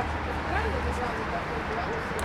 Африка, правильно, державный такой